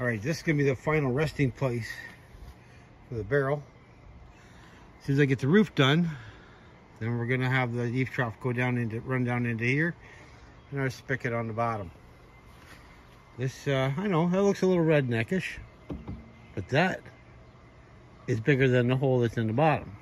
All right, this is gonna be the final resting place for the barrel. As soon as I get the roof done, then we're gonna have the eave trough go down into, run down into here, and our spigot on the bottom. This, uh, I know, that looks a little redneckish, but that is bigger than the hole that's in the bottom.